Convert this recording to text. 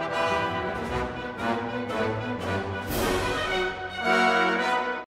Bye.